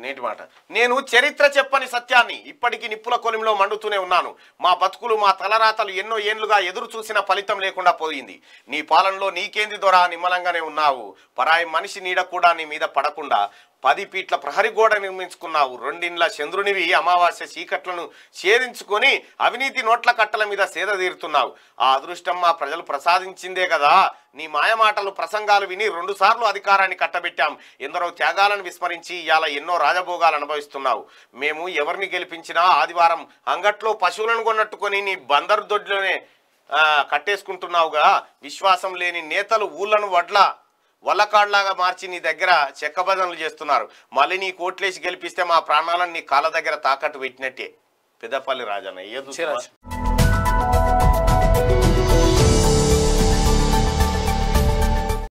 నేటి మాట. నేను చరిత్ర చెప్పని సత్యాన్ని ఇప్పటికీ నిప్పుల కొలిమిలో మండుతూనే ఉన్నాను. మా బతుకులు మా తలరాతలు ఎన్నో ఏండ్లుగా ఎదురు చూసిన ఫలితం లేకుండా పోయింది. నీ పాలనలో నీకేంది దొర? నిమ్మలంగానే ఉన్నావు. పరాయి మనిషి నీడ కూడా నీ మీద పడకుండా పది పీట్ల ప్రహరి గోడ నిర్మించుకున్నావు. రెండిండ్ల చంద్రునివి అమావాస్య చీకట్లను ఛేదించుకొని అవినీతి నోట్ల కట్టల మీద సేద తీరుతున్నావు. ఆ అదృష్టం మా ప్రజలు ప్రసాదించిందే కదా. నీ మాయమాటలు ప్రసంగాలు విని రెండుసార్లు అధికారాన్ని కట్టబెట్టాం. ఎందరో త్యాగాలను విస్మరించి ఇవాళ ఎన్నో రాజభోగాలు అనుభవిస్తున్నావు. మేము ఎవరిని గెలిపించినా ఆదివారం అంగట్లో పశువులను కొన్నట్టుకొని నీ బందరు దొడ్లోనే కట్టేసుకుంటున్నావుగా. విశ్వాసం లేని నేతలు ఊళ్ళను వడ్ల వల్లకాడ్లాగా మార్చి నీ దగ్గర చెక్కబదనలు చేస్తున్నారు. మళ్ళీ నీ కోట్లేసి గెలిపిస్తే మా ప్రాణాలను నీ కాళ్ళ దగ్గర తాకట్టు పెట్టినట్టే. పెద్దపల్లి రాజన్న ఏదో